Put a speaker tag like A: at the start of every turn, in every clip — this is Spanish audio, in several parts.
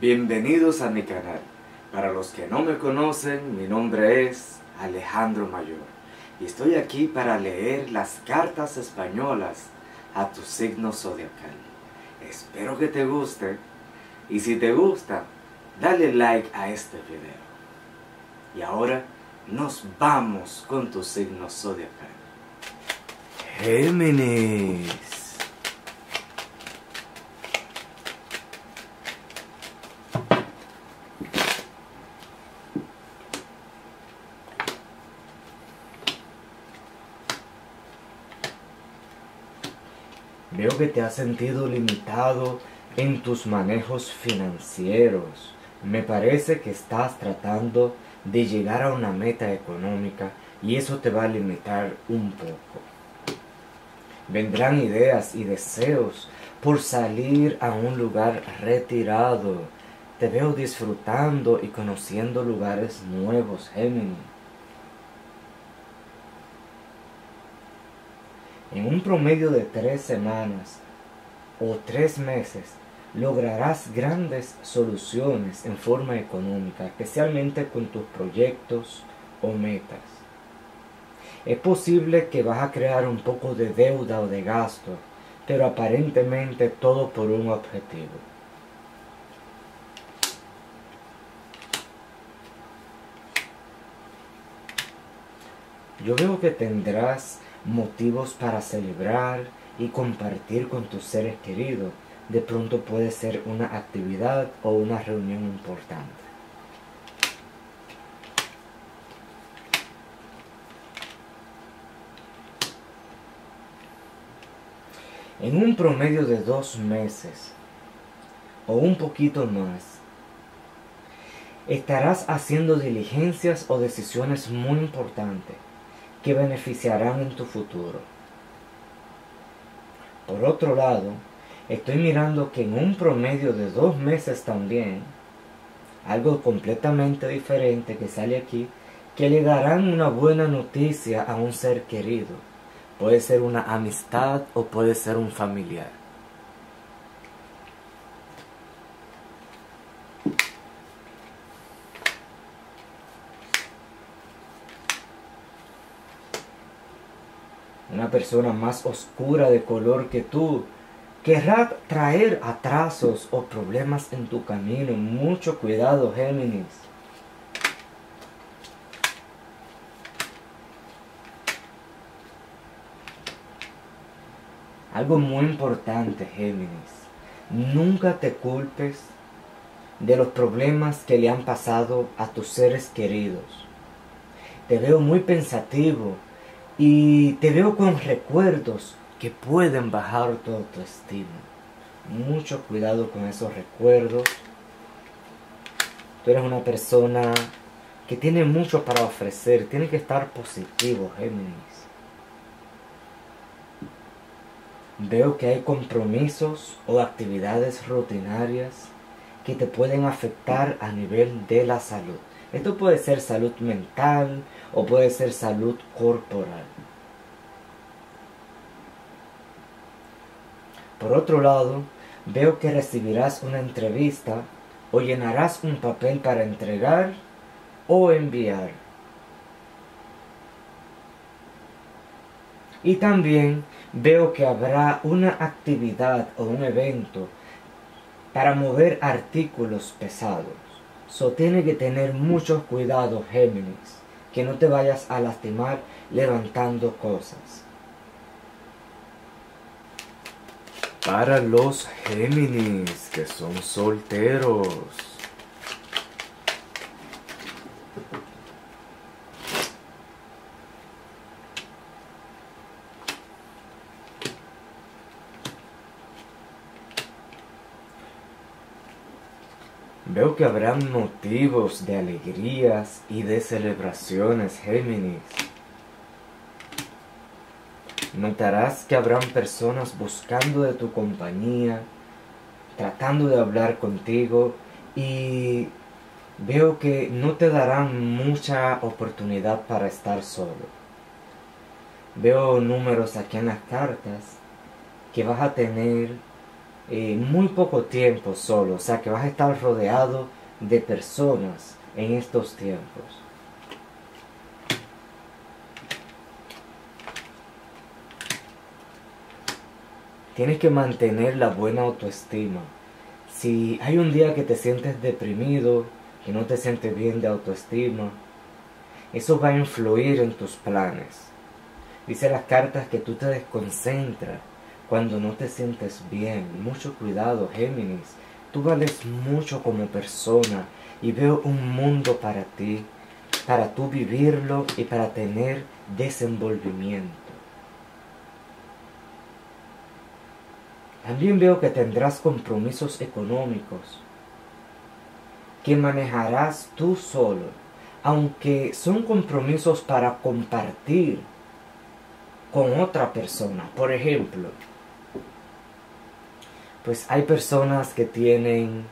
A: Bienvenidos a mi canal. Para los que no me conocen, mi nombre es Alejandro Mayor y estoy aquí para leer las cartas españolas a tu signo zodiacal. Espero que te guste y si te gusta, dale like a este video. Y ahora nos vamos con tu signo zodiacal. Géminis. Veo que te has sentido limitado en tus manejos financieros. Me parece que estás tratando de llegar a una meta económica y eso te va a limitar un poco. Vendrán ideas y deseos por salir a un lugar retirado. Te veo disfrutando y conociendo lugares nuevos, Géminis. En un promedio de tres semanas o tres meses lograrás grandes soluciones en forma económica, especialmente con tus proyectos o metas. Es posible que vas a crear un poco de deuda o de gasto, pero aparentemente todo por un objetivo. Yo veo que tendrás motivos para celebrar y compartir con tus seres queridos. De pronto puede ser una actividad o una reunión importante. En un promedio de dos meses o un poquito más, estarás haciendo diligencias o decisiones muy importantes que beneficiarán en tu futuro. Por otro lado, estoy mirando que en un promedio de dos meses también, algo completamente diferente que sale aquí, que le darán una buena noticia a un ser querido. Puede ser una amistad o puede ser un familiar. Una persona más oscura de color que tú, querrá traer atrasos o problemas en tu camino. Mucho cuidado, Géminis. Algo muy importante, Géminis. Nunca te culpes de los problemas que le han pasado a tus seres queridos. Te veo muy pensativo, y te veo con recuerdos que pueden bajar tu autoestima. Mucho cuidado con esos recuerdos. Tú eres una persona que tiene mucho para ofrecer. Tiene que estar positivo, Géminis. Veo que hay compromisos o actividades rutinarias que te pueden afectar a nivel de la salud. Esto puede ser salud mental o puede ser salud corporal. Por otro lado, veo que recibirás una entrevista o llenarás un papel para entregar o enviar. Y también veo que habrá una actividad o un evento para mover artículos pesados. So tiene que tener mucho cuidado, Géminis, que no te vayas a lastimar levantando cosas. Para los Géminis que son solteros. Veo que habrán motivos de alegrías y de celebraciones, Géminis. Notarás que habrán personas buscando de tu compañía, tratando de hablar contigo y veo que no te darán mucha oportunidad para estar solo. Veo números aquí en las cartas que vas a tener eh, muy poco tiempo solo, o sea que vas a estar rodeado de personas en estos tiempos. Tienes que mantener la buena autoestima. Si hay un día que te sientes deprimido, que no te sientes bien de autoestima, eso va a influir en tus planes. Dice las cartas que tú te desconcentras cuando no te sientes bien. Mucho cuidado, Géminis. Tú vales mucho como persona y veo un mundo para ti, para tú vivirlo y para tener desenvolvimiento. También veo que tendrás compromisos económicos que manejarás tú solo, aunque son compromisos para compartir con otra persona. Por ejemplo, pues hay personas que tienen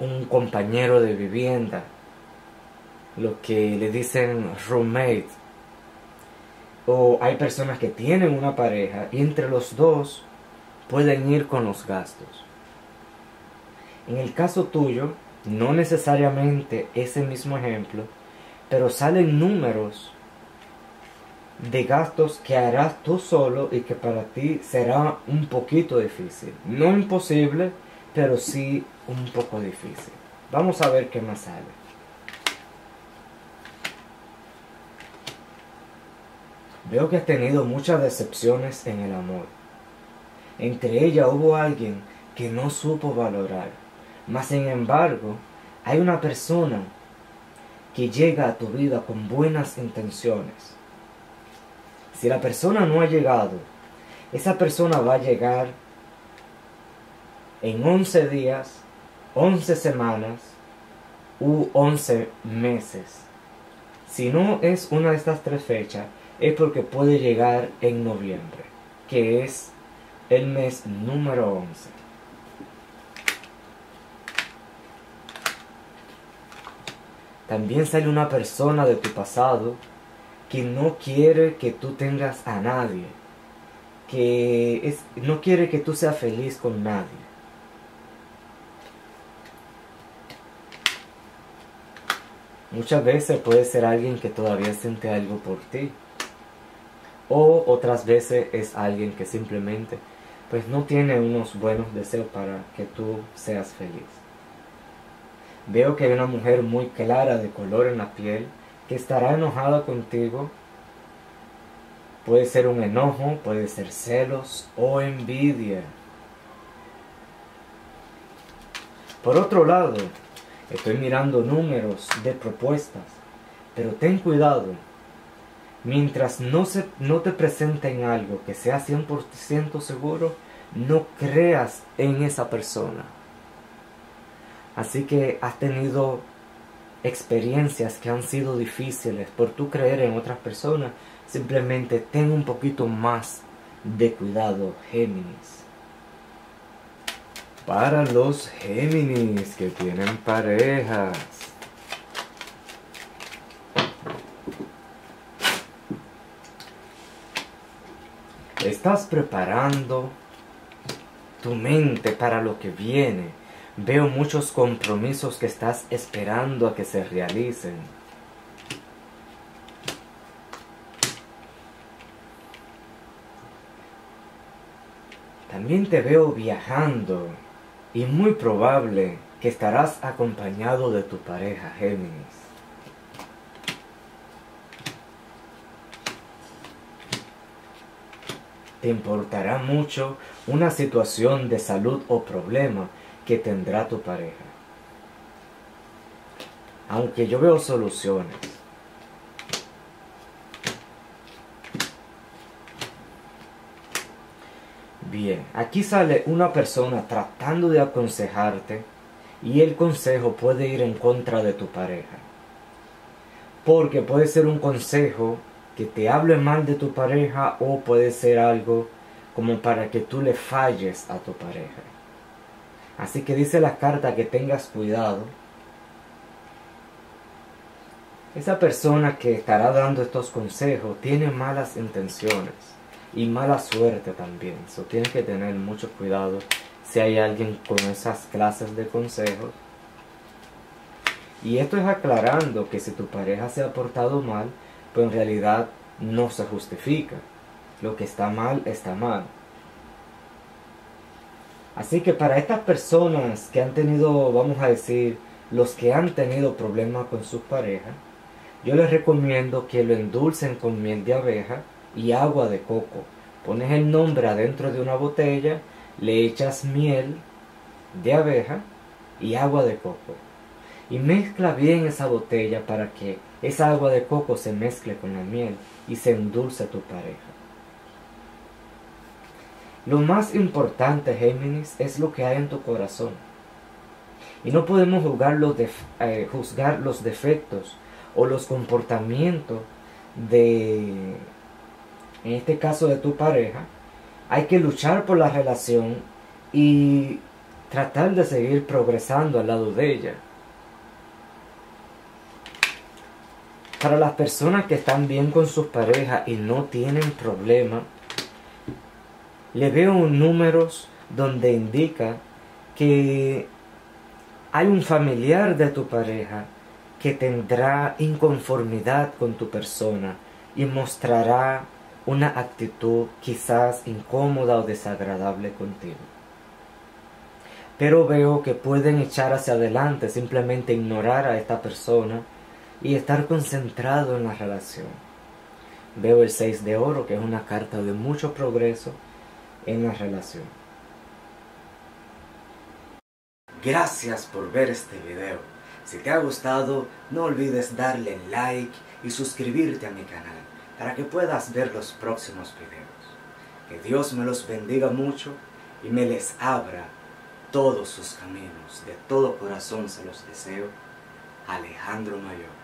A: un compañero de vivienda, lo que le dicen roommate, o hay personas que tienen una pareja y entre los dos pueden ir con los gastos. En el caso tuyo, no necesariamente ese mismo ejemplo, pero salen números de gastos que harás tú solo y que para ti será un poquito difícil. No imposible, pero sí un poco difícil. Vamos a ver qué más sale. Veo que has tenido muchas decepciones en el amor. Entre ellas hubo alguien que no supo valorar. Mas sin embargo, hay una persona que llega a tu vida con buenas intenciones. Si la persona no ha llegado, esa persona va a llegar en 11 días, 11 semanas u 11 meses. Si no es una de estas tres fechas, es porque puede llegar en noviembre, que es el mes número 11. También sale una persona de tu pasado que no quiere que tú tengas a nadie, que es, no quiere que tú seas feliz con nadie. Muchas veces puede ser alguien que todavía siente algo por ti, o otras veces es alguien que simplemente pues no tiene unos buenos deseos para que tú seas feliz. Veo que hay una mujer muy clara de color en la piel que estará enojada contigo. Puede ser un enojo, puede ser celos o envidia. Por otro lado, estoy mirando números de propuestas, pero ten cuidado Mientras no, se, no te presenten algo que sea 100% seguro, no creas en esa persona. Así que has tenido experiencias que han sido difíciles por tú creer en otras personas. Simplemente ten un poquito más de cuidado, Géminis. Para los Géminis que tienen parejas. Estás preparando tu mente para lo que viene. Veo muchos compromisos que estás esperando a que se realicen. También te veo viajando y muy probable que estarás acompañado de tu pareja Géminis. te importará mucho una situación de salud o problema que tendrá tu pareja. Aunque yo veo soluciones. Bien, aquí sale una persona tratando de aconsejarte y el consejo puede ir en contra de tu pareja. Porque puede ser un consejo que te hable mal de tu pareja o puede ser algo como para que tú le falles a tu pareja. Así que dice la carta que tengas cuidado. Esa persona que estará dando estos consejos tiene malas intenciones. y mala suerte también. So, tienes que tener mucho cuidado si hay alguien con esas clases de consejos. Y esto es aclarando que si tu pareja se ha portado mal, pues en realidad no se justifica. Lo que está mal, está mal. Así que para estas personas que han tenido, vamos a decir, los que han tenido problemas con sus parejas, yo les recomiendo que lo endulcen con miel de abeja y agua de coco. Pones el nombre adentro de una botella, le echas miel de abeja y agua de coco. Y mezcla bien esa botella para que esa agua de coco se mezcle con la miel y se endulce tu pareja. Lo más importante, Géminis, es lo que hay en tu corazón. Y no podemos juzgar los, eh, juzgar los defectos o los comportamientos de, en este caso de tu pareja, hay que luchar por la relación y tratar de seguir progresando al lado de ella. Para las personas que están bien con sus parejas y no tienen problema, le veo números donde indica que hay un familiar de tu pareja que tendrá inconformidad con tu persona y mostrará una actitud quizás incómoda o desagradable contigo. Pero veo que pueden echar hacia adelante, simplemente ignorar a esta persona y estar concentrado en la relación. Veo el 6 de oro, que es una carta de mucho progreso en la relación.
B: Gracias por ver este video. Si te ha gustado, no olvides darle like y suscribirte a mi canal para que puedas ver los próximos videos. Que Dios me los bendiga mucho y me les abra todos sus caminos. De todo corazón se los deseo. Alejandro Mayor.